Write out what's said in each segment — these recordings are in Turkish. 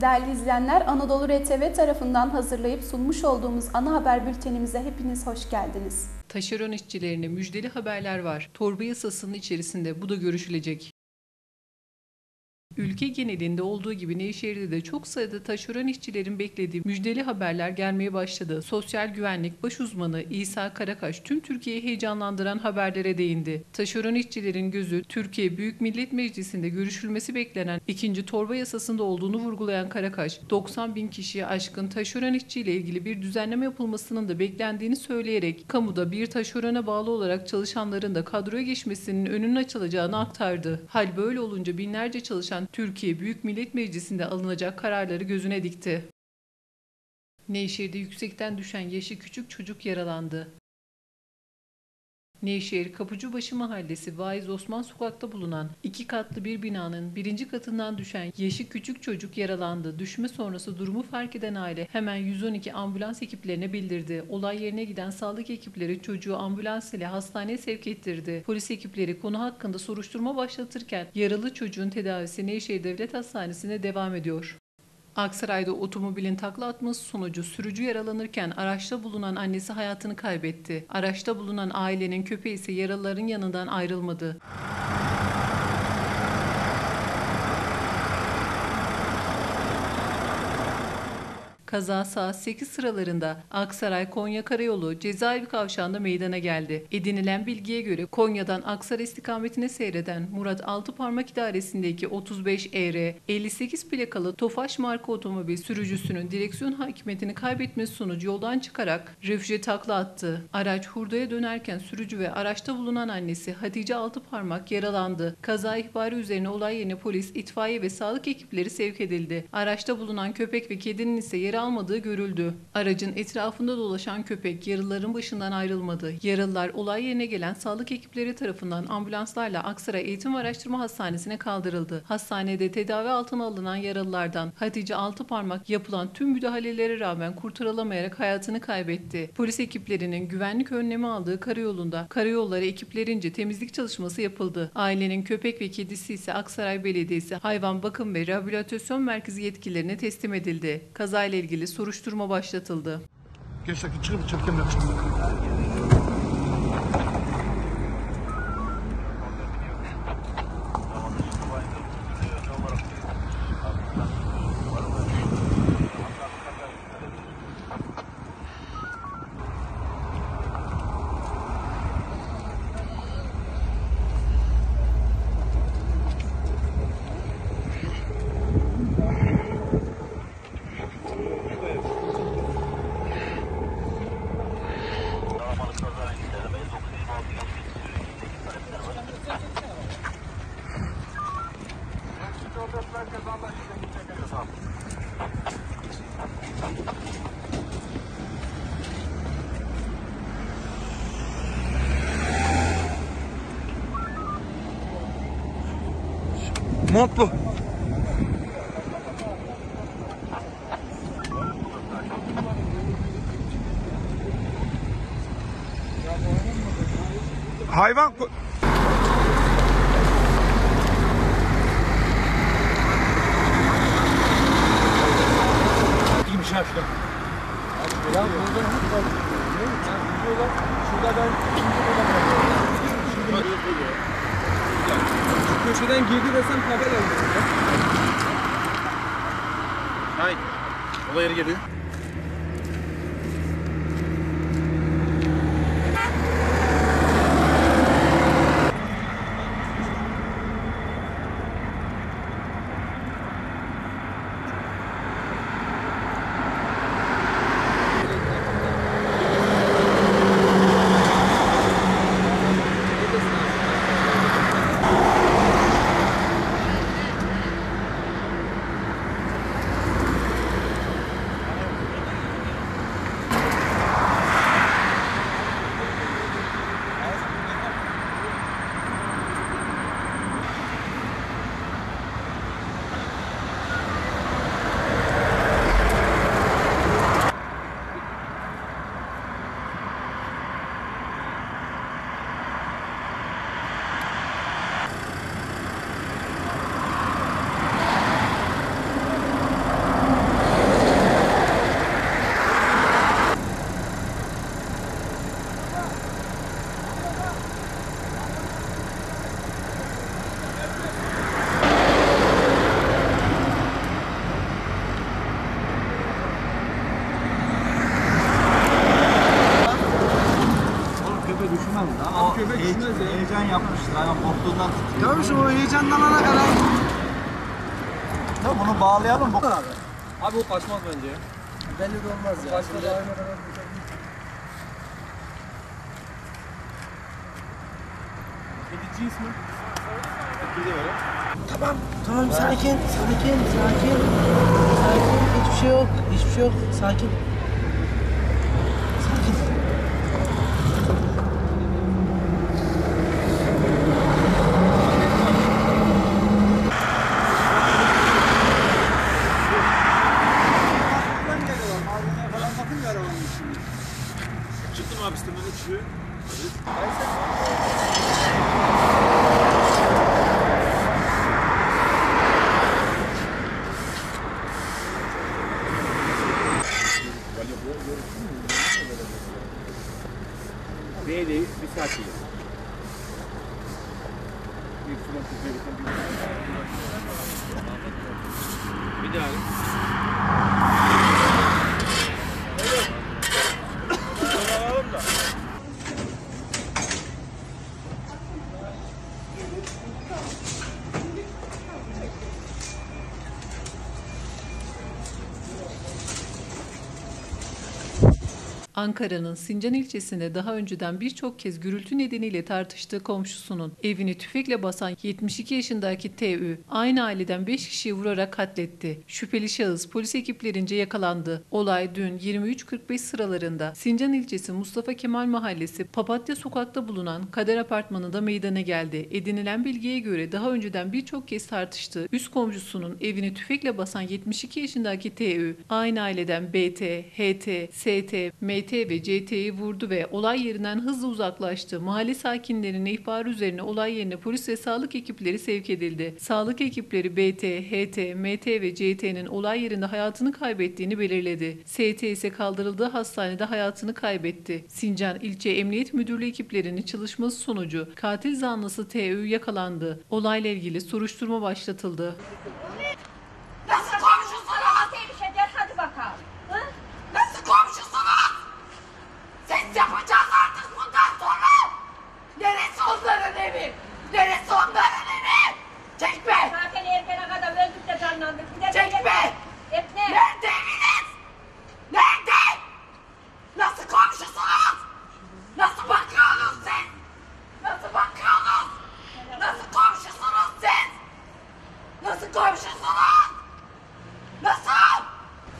Değerli izleyenler, Anadolu RTV tarafından hazırlayıp sunmuş olduğumuz ana haber bültenimize hepiniz hoş geldiniz. Taşeron işçilerine müjdeli haberler var. Torba yasasının içerisinde bu da görüşülecek. Ülke genelinde olduğu gibi Nevşehir'de de çok sayıda taşeron işçilerin beklediği müjdeli haberler gelmeye başladı. Sosyal güvenlik baş uzmanı İsa Karakaş tüm Türkiye'yi heyecanlandıran haberlere değindi. Taşeron işçilerin gözü Türkiye Büyük Millet Meclisi'nde görüşülmesi beklenen ikinci torba yasasında olduğunu vurgulayan Karakaş, 90 bin kişiye aşkın taşeron işçiyle ilgili bir düzenleme yapılmasının da beklendiğini söyleyerek kamuda bir taşerona bağlı olarak çalışanların da kadroya geçmesinin önünün açılacağını aktardı. Hal böyle olunca binlerce çalışan Türkiye Büyük Millet Meclisi'nde alınacak kararları gözüne dikti. Nevşehir'de yüksekten düşen yaşı küçük çocuk yaralandı. Nevşehir Kapıcıbaşı Mahallesi Vaiz Osman Sokak'ta bulunan iki katlı bir binanın birinci katından düşen yaşı küçük çocuk yaralandı. Düşme sonrası durumu fark eden aile hemen 112 ambulans ekiplerine bildirdi. Olay yerine giden sağlık ekipleri çocuğu ambulans ile hastaneye sevk ettirdi. Polis ekipleri konu hakkında soruşturma başlatırken yaralı çocuğun tedavisi Nevşehir Devlet Hastanesi'ne devam ediyor. Aksaray'da otomobilin takla atması sonucu sürücü yaralanırken araçta bulunan annesi hayatını kaybetti. Araçta bulunan ailenin köpeği ise yaralıların yanından ayrılmadı. Kaza saat 8 sıralarında Aksaray Konya Karayolu cezaevi kavşağında meydana geldi. Edinilen bilgiye göre Konya'dan Aksaray istikametine seyreden Murat Altıparmak idaresindeki 35 ER 58 plakalı Tofaş marka otomobil sürücüsünün direksiyon hakimiyetini kaybetmesi sonucu yoldan çıkarak refüje takla attı. Araç hurdaya dönerken sürücü ve araçta bulunan annesi Hatice Altıparmak yaralandı. Kaza ihbarı üzerine olay yerine polis, itfaiye ve sağlık ekipleri sevk edildi. Araçta bulunan köpek ve kedinin ise yara almadığı görüldü. Aracın etrafında dolaşan köpek yaralıların başından ayrılmadı. Yaralılar olay yerine gelen sağlık ekipleri tarafından ambulanslarla Aksaray Eğitim Araştırma Hastanesi'ne kaldırıldı. Hastanede tedavi altına alınan yaralılardan Hatice Altıparmak yapılan tüm müdahalelere rağmen kurtarılamayarak hayatını kaybetti. Polis ekiplerinin güvenlik önlemi aldığı karayolunda karayolları ekiplerince temizlik çalışması yapıldı. Ailenin köpek ve kedisi ise Aksaray Belediyesi Hayvan Bakım ve Rehabilitasyon Merkezi yetkililerine teslim edildi. Kazayla ilgili soruşturma başlatıldı. Gençler çıkıp çabuk yapmışım. Montlu. Hayvan İyiymiş ha şurada. Ya burada şurada ne? Yani gidiyorlar. Şurada ben Şu köşeden girdi desem tabela olur. Hayır. Olay yeri geliyor. Heyecanlanana kadar. Tamam bunu bağlayalım bu. Abi. Abi o kaçmaz bence ya. Belli de olmaz ya. Kaçmaz kadar. Gideceğiz mi? Tamam, tamam sakin, sakin, sakin. Sakin, hiçbir şey yok, hiçbir şey yok. Sakin. Çıktım abi istemeden çıkıyor. Değil, bir saat iyi. Bir daha. Ankara'nın Sincan ilçesinde daha önceden birçok kez gürültü nedeniyle tartıştığı komşusunun evini tüfekle basan 72 yaşındaki TÜ aynı aileden 5 kişiyi vurarak katletti. Şüpheli şahıs polis ekiplerince yakalandı. Olay dün 23.45 sıralarında Sincan ilçesi Mustafa Kemal Mahallesi Papatya Sokak'ta bulunan Kader Apartmanı'nda meydana geldi. Edinilen bilgiye göre daha önceden birçok kez tartıştığı üst komşusunun evini tüfekle basan 72 yaşındaki TÜ aynı aileden BT, HT, ST, MT ve CT'yi vurdu ve olay yerinden hızla uzaklaştı. Mahalle sakinlerinin ihbarı üzerine olay yerine polis ve sağlık ekipleri sevk edildi. Sağlık ekipleri BT, HT, MT ve CT'nin olay yerinde hayatını kaybettiğini belirledi. ST ise kaldırıldığı hastanede hayatını kaybetti. Sincan İlçe Emniyet Müdürlüğü ekiplerinin çalışması sonucu katil zanlısı TÜ yakalandı. Olayla ilgili soruşturma başlatıldı. Nasıl komşusunuz? Tebrik eder hadi bakalım. Hı? Nasıl komşusunuz? Ses yapacağız artık bundan sonra. Neresi onların evi? Neresi onların evi? Çekme. Zaten erkene kadar öldük de canlandık. Bir de Çekme. Etne. Nerede eviniz? Nerede? Nasıl komşusunuz? Nasıl bakıyorsunuz siz? Nasıl bakıyorsunuz? Nasıl komşusunuz siz? Nasıl komşusunuz? Nasıl?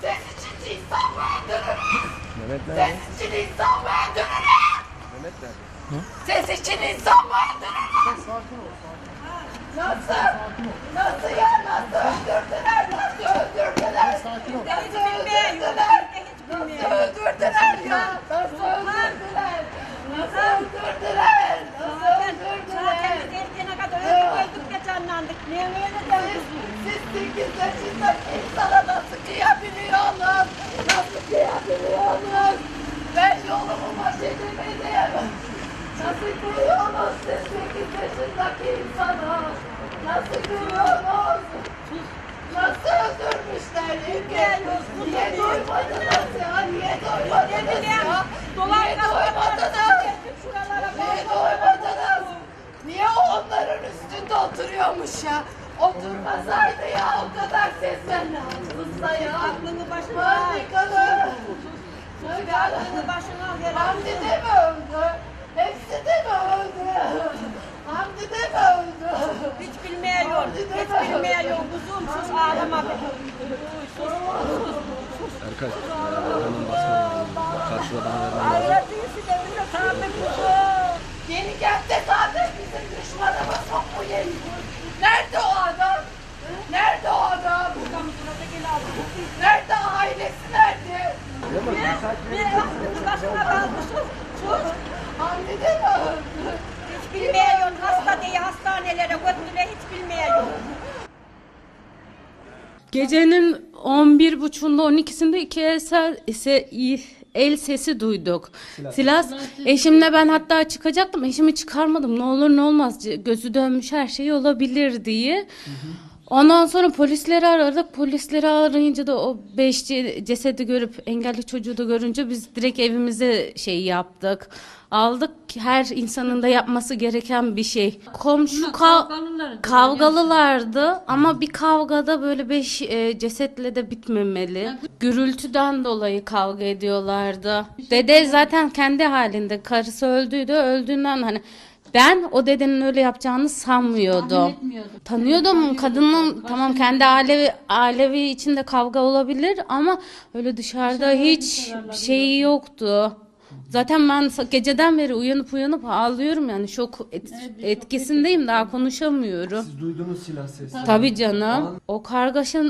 Ses için insan mı öldürürüz? Ses için insan mı öldürürüz? Ses için insan mı öldürürüz? Nasıl? Nasıl ya? Nasıl öldürdüler? Nasıl öldürdüler? Nasıl öldürdüler? Nasıl öldürdüler ya? Nasıl öldürdüler? Nasıl öldürdüler? Nasıl öldürdüler? erkene kadar öldük öldük de canlandık. Niye öyle de Siz 8 yaşındaki insana nasıl kıyabiliyorsunuz? Nasıl kıyabiliyorsunuz? Ben yolumu baş edemedim. Nasıl kıyıyorsunuz siz 8 yaşındaki insana? Nasıl kıyıyorsunuz? Nasıl öldürmüşler Ülke? Niye duymadınız ya? Niye duymadınız ya? Niye duymadınız? Niye duymadınız? Niye onların üstünde oturuyormuş ya? Oturmasaydı ya o kadar seslen lazımsa ya. Aklını başına al. Harikalar. Aklını başına al. Gel. Hamdi de mi öldü? Hepsi de mi öldü? Hamdi de mi öldü? Hiç bilmiyor. Hiç bilmiyor. Kuzum sus ağlama. be. Hayır değilsin evinde sabit kuzum. Yeni geldi zaten bizim düşmanımız o bu yeni. Nerede o adam? Nerede o adam? Nerede ailesi nerede? Bir aklını başına al. Sus. Sus. Hamdi de öldü? Hiç bilmiyor. Hasta diye hastanelere götüre hiç bilmiyor. Gecenin 11.30'unda 12'sinde iki el, se- ise- el sesi duyduk. Silah. Eşimle ben hatta çıkacaktım. Eşimi çıkarmadım. Ne olur ne olmaz. Gözü dönmüş her şey olabilir diye. Ondan sonra polisleri aradık. Polisleri arayınca da o beş ce- cesedi görüp engelli çocuğu da görünce biz direkt evimize şey yaptık. Aldık her insanın da yapması gereken bir şey. Komşu kav- kavgalılardı ama bir kavgada böyle beş e, cesetle de bitmemeli. Gürültüden dolayı kavga ediyorlardı. Dede zaten kendi halinde karısı öldüydü. Öldüğünden hani ben o dedenin öyle yapacağını sanmıyordum. Tanıyordum kadının tamam kendi ailevi, ailevi içinde kavga olabilir ama öyle dışarıda hiç şeyi yoktu. Zaten ben geceden beri uyanıp uyanıp ağlıyorum yani şok et- etkisindeyim daha konuşamıyorum. Siz duydunuz silah sesini. Tabii canım. O kargaşa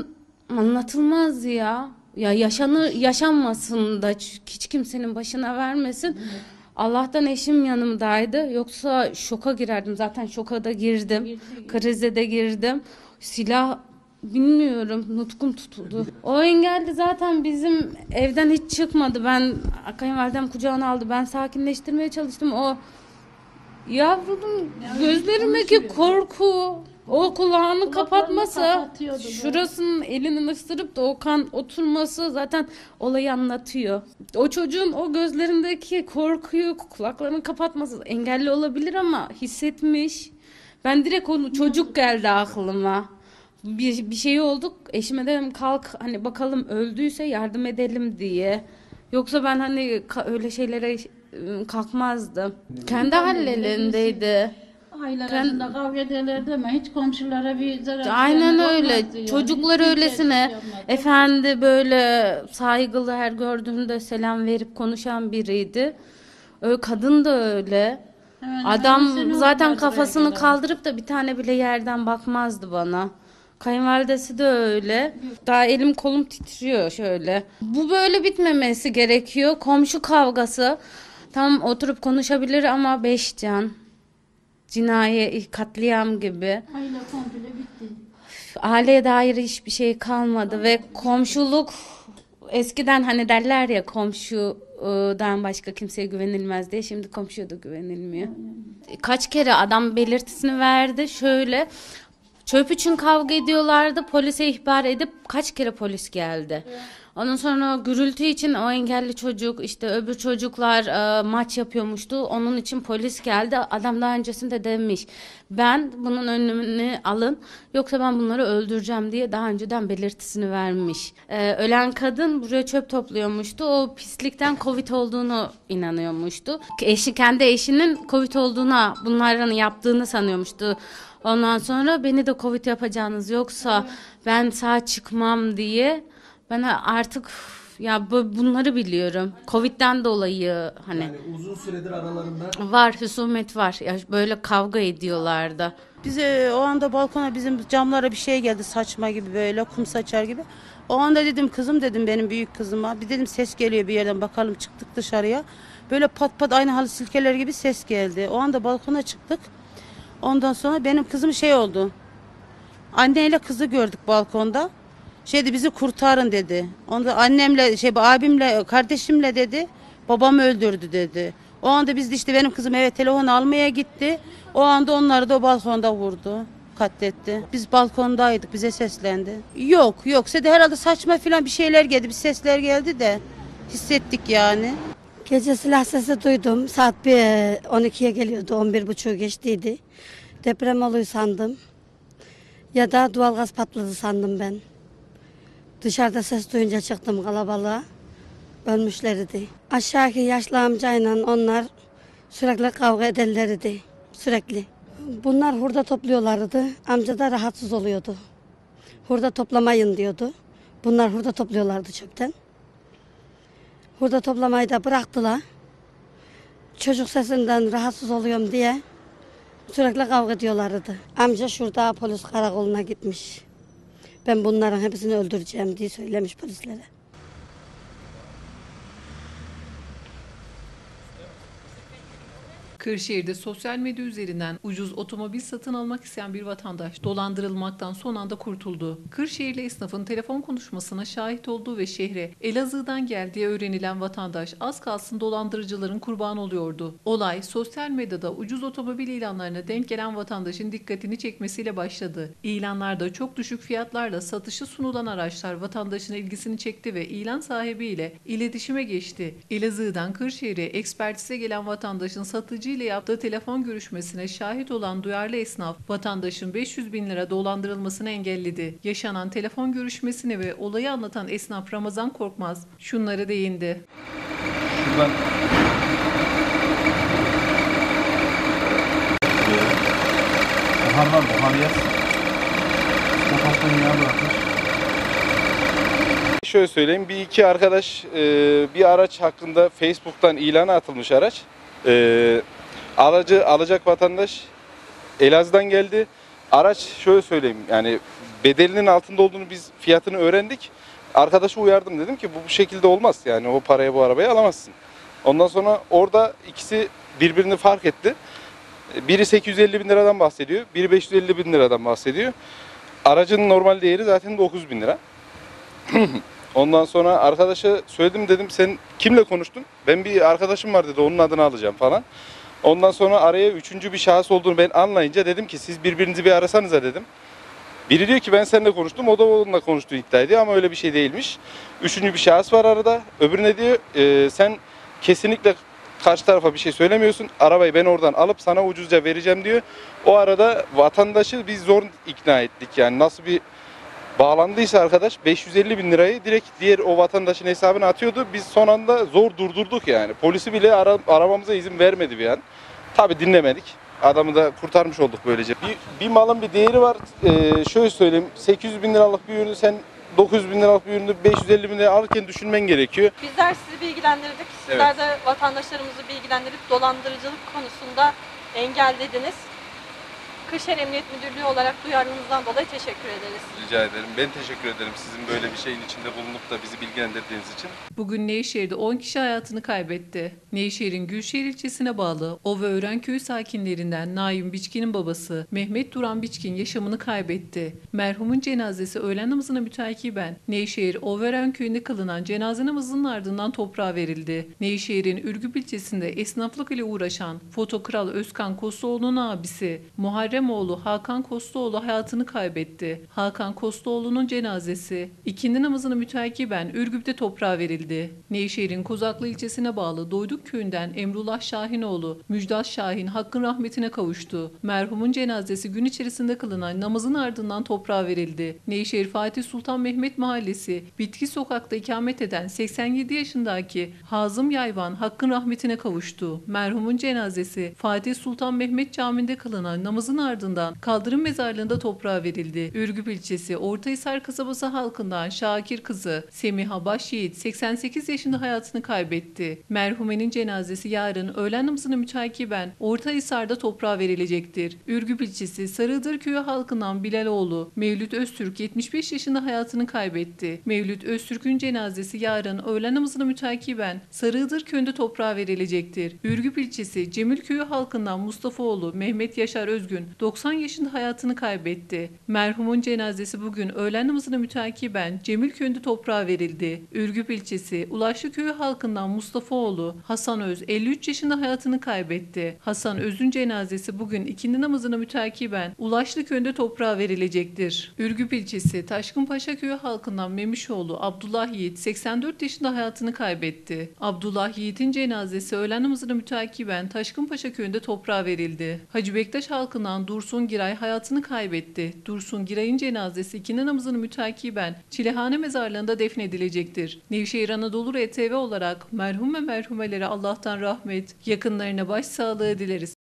anlatılmaz ya. Ya yaşanır yaşanmasın da hiç kimsenin başına vermesin. Allah'tan eşim yanımdaydı. Yoksa şoka girerdim. Zaten şoka da girdim. Krize de girdim. Silah bilmiyorum. Nutkum tutuldu. O engelli zaten bizim evden hiç çıkmadı. Ben kayınvalidem kucağına aldı. Ben sakinleştirmeye çalıştım. O Yavrum gözlerimdeki korku, o kulağını kapatması, şurasının elinin ısırıp da o kan oturması zaten olayı anlatıyor. O çocuğun o gözlerindeki korkuyu, kulaklarını kapatması engelli olabilir ama hissetmiş. Ben direkt onu çocuk geldi aklıma. Bir, bir şey olduk. Eşime dedim kalk hani bakalım öldüyse yardım edelim diye. Yoksa ben hani ka- öyle şeylere ıı, kalkmazdım. Kendi hallerindeydi. Aile arasında kavga ederlerdi ama hiç komşulara bir zarar Aynen yani öyle. yani. Çocuklar Hiç öylesine şey efendi böyle saygılı her gördüğünde selam verip konuşan biriydi. Öyle kadın da öyle. Hemen hemen Adam seni zaten kafasını belki de. kaldırıp da bir tane bile yerden bakmazdı bana. Kayınvalidesi de öyle. Daha elim kolum titriyor şöyle. Bu böyle bitmemesi gerekiyor. Komşu kavgası. Tam oturup konuşabilir ama beş can. Cinayet, katliam gibi. Aile komple bitti. Aileye dair hiçbir şey kalmadı ve komşuluk eskiden hani derler ya komşudan başka kimseye güvenilmez diye şimdi komşuya da güvenilmiyor. Kaç kere adam belirtisini verdi şöyle çöp için kavga ediyorlardı polise ihbar edip kaç kere polis geldi. Ondan sonra gürültü için o engelli çocuk işte öbür çocuklar e, maç yapıyormuştu. Onun için polis geldi. Adam daha öncesinde demiş ben bunun önlemini alın yoksa ben bunları öldüreceğim diye daha önceden belirtisini vermiş. E, ölen kadın buraya çöp topluyormuştu. O pislikten covid olduğunu inanıyormuştu. Eşi kendi eşinin covid olduğuna bunların yaptığını sanıyormuştu. Ondan sonra beni de covid yapacağınız yoksa ben sağ çıkmam diye ben artık ya bu- bunları biliyorum. Covid'den dolayı hani Yani uzun süredir aralarında var husumet var. Ya böyle kavga ediyorlardı. Bize o anda balkona bizim camlara bir şey geldi saçma gibi böyle kum saçar gibi. O anda dedim kızım dedim benim büyük kızıma. Bir dedim ses geliyor bir yerden bakalım çıktık dışarıya. Böyle pat pat aynı halı silkeler gibi ses geldi. O anda balkona çıktık. Ondan sonra benim kızım şey oldu. Anneyle kızı gördük balkonda. Şeydi bizi kurtarın dedi. Onda annemle şey abimle kardeşimle dedi. Babamı öldürdü dedi. O anda biz de işte benim kızım eve telefon almaya gitti. O anda onları da o balkonda vurdu. Katletti. Biz balkondaydık bize seslendi. Yok yoksa de herhalde saçma filan bir şeyler geldi. Bir sesler geldi de hissettik yani. Gece silah sesi duydum. Saat bir 12'ye geliyordu. 11.30 geçtiydi. Deprem oluyor sandım. Ya da doğalgaz patladı sandım ben. Dışarıda ses duyunca çıktım kalabalığa. Ölmüşlerdi. Aşağıki yaşlı amcayla onlar sürekli kavga ederlerdi. Sürekli. Bunlar hurda topluyorlardı. Amca da rahatsız oluyordu. Hurda toplamayın diyordu. Bunlar hurda topluyorlardı çöpten. Hurda toplamayı da bıraktılar. Çocuk sesinden rahatsız oluyorum diye sürekli kavga ediyorlardı. Amca şurada polis karakoluna gitmiş. Ben bunların hepsini öldüreceğim diye söylemiş polislere. Kırşehir'de sosyal medya üzerinden ucuz otomobil satın almak isteyen bir vatandaş dolandırılmaktan son anda kurtuldu. Kırşehirli esnafın telefon konuşmasına şahit olduğu ve şehre Elazığ'dan geldiği öğrenilen vatandaş az kalsın dolandırıcıların kurbanı oluyordu. Olay sosyal medyada ucuz otomobil ilanlarına denk gelen vatandaşın dikkatini çekmesiyle başladı. İlanlarda çok düşük fiyatlarla satışı sunulan araçlar vatandaşın ilgisini çekti ve ilan sahibiyle iletişime geçti. Elazığ'dan Kırşehir'e ekspertize gelen vatandaşın satıcı ile yaptığı telefon görüşmesine şahit olan duyarlı esnaf vatandaşın 500 bin lira dolandırılmasını engelledi. Yaşanan telefon görüşmesini ve olayı anlatan esnaf Ramazan Korkmaz şunlara değindi. Şuradan Buhar var, buhar yaz. Sokaktan yağ bırakmış. Şöyle söyleyeyim, bir iki arkadaş e, bir araç hakkında Facebook'tan ilana atılmış araç. E, aracı alacak vatandaş Elazığ'dan geldi. Araç şöyle söyleyeyim, yani bedelinin altında olduğunu biz fiyatını öğrendik. Arkadaşı uyardım dedim ki bu bu şekilde olmaz yani o paraya bu arabayı alamazsın. Ondan sonra orada ikisi birbirini fark etti. Biri 850 bin liradan bahsediyor, biri 550 bin liradan bahsediyor. Aracın normal değeri zaten 9 bin lira. Ondan sonra arkadaşa söyledim dedim sen kimle konuştun? Ben bir arkadaşım var dedi onun adını alacağım falan. Ondan sonra araya üçüncü bir şahıs olduğunu ben anlayınca dedim ki siz birbirinizi bir arasanıza dedim. Biri diyor ki ben seninle konuştum o da onunla konuştuğu iddia ediyor ama öyle bir şey değilmiş. Üçüncü bir şahıs var arada. Öbürüne diyor "E, sen kesinlikle karşı tarafa bir şey söylemiyorsun. Arabayı ben oradan alıp sana ucuzca vereceğim diyor. O arada vatandaşı biz zor ikna ettik yani nasıl bir bağlandıysa arkadaş 550 bin lirayı direkt diğer o vatandaşın hesabına atıyordu. Biz son anda zor durdurduk yani. Polisi bile ara, aramamıza izin vermedi bir an. Tabi dinlemedik. Adamı da kurtarmış olduk böylece. Bir, bir malın bir değeri var. Ee, şöyle söyleyeyim. 800 bin liralık bir ürünü sen 900 bin liralık bir ürünü 550 bin liraya alırken düşünmen gerekiyor. Bizler sizi bilgilendirdik. Sizler de vatandaşlarımızı bilgilendirip dolandırıcılık konusunda engellediniz. Kırşehir Emniyet Müdürlüğü olarak duyarlılığınızdan dolayı teşekkür ederiz. Rica ederim. Ben teşekkür ederim sizin böyle bir şeyin içinde bulunup da bizi bilgilendirdiğiniz için. Bugün Nevşehir'de 10 kişi hayatını kaybetti. Nevşehir'in Gülşehir ilçesine bağlı Ova Öğrenköy sakinlerinden Naim Biçkin'in babası Mehmet Duran Biçkin yaşamını kaybetti. Merhumun cenazesi öğlen namazına müteakiben Nevşehir Ova Öğrenköy'ünde kılınan cenaze namazının ardından toprağa verildi. Nevşehir'in Ürgüp ilçesinde esnaflık ile uğraşan Fotokral Özkan Kostoğlu'nun abisi Muharrem oğlu Hakan Kostoğlu hayatını kaybetti. Hakan Kostoğlu'nun cenazesi ikindi namazını müteakiben Ürgüp'te toprağa verildi. Nevşehir'in Kozaklı ilçesine bağlı Doyduk köyünden Emrullah Şahinoğlu Müjdat Şahin hakkın rahmetine kavuştu. Merhumun cenazesi gün içerisinde kılınan namazın ardından toprağa verildi. Nevşehir Fatih Sultan Mehmet Mahallesi Bitki Sokak'ta ikamet eden 87 yaşındaki Hazım Yayvan hakkın rahmetine kavuştu. Merhumun cenazesi Fatih Sultan Mehmet Camii'nde kılınan namazın ardından kaldırım mezarlığında toprağa verildi. Ürgüp ilçesi Ortahisar kasabası halkından Şakir kızı Semiha Başyiğit 88 yaşında hayatını kaybetti. Merhumenin cenazesi yarın öğlen namazını mütakiben Ortahisar'da toprağa verilecektir. Ürgüp ilçesi Sarıdır köyü halkından Bilaloğlu Mevlüt Öztürk 75 yaşında hayatını kaybetti. Mevlüt Öztürk'ün cenazesi yarın öğlen namazını mütakiben Sarıdır köyünde toprağa verilecektir. Ürgüp ilçesi Cemil köyü halkından Mustafaoğlu Mehmet Yaşar Özgün 90 yaşında hayatını kaybetti. Merhumun cenazesi bugün öğlen namazını mütakiben Cemil köyünde toprağa verildi. Ürgüp ilçesi Ulaşlı köyü halkından Mustafaoğlu Hasan Öz 53 yaşında hayatını kaybetti. Hasan Öz'ün cenazesi bugün ikindi namazını mütakiben Ulaşlı köyünde toprağa verilecektir. Ürgüp ilçesi Taşkınpaşa köyü halkından Memişoğlu Abdullah Yiğit 84 yaşında hayatını kaybetti. Abdullah Yiğit'in cenazesi öğlen namazını mütakiben Taşkınpaşa köyünde toprağa verildi. Hacı Bektaş halkından Dursun Giray hayatını kaybetti. Dursun Giray'ın cenazesi ikindi namazını mütakiben Çilehane mezarlığında defnedilecektir. Nevşehir Anadolu RTV olarak merhum ve merhumelere Allah'tan rahmet, yakınlarına başsağlığı dileriz.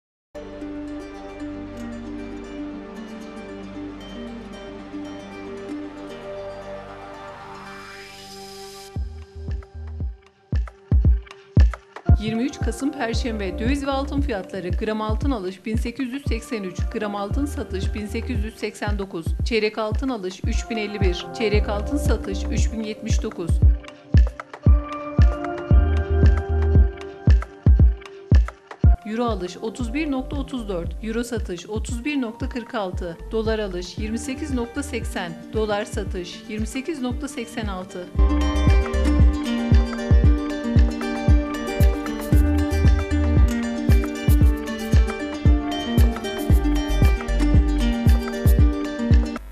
Kasım Perşembe döviz ve altın fiyatları gram altın alış 1883, gram altın satış 1889, çeyrek altın alış 3051, çeyrek altın satış 3079. Euro alış 31.34, Euro satış 31.46, Dolar alış 28.80, Dolar satış 28.86.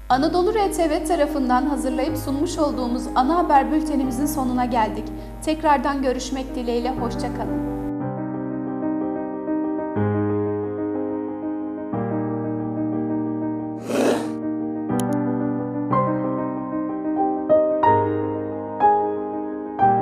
Anadolu RTV tarafından hazırlayıp sunmuş olduğumuz ana haber bültenimizin sonuna geldik. Tekrardan görüşmek dileğiyle hoşçakalın.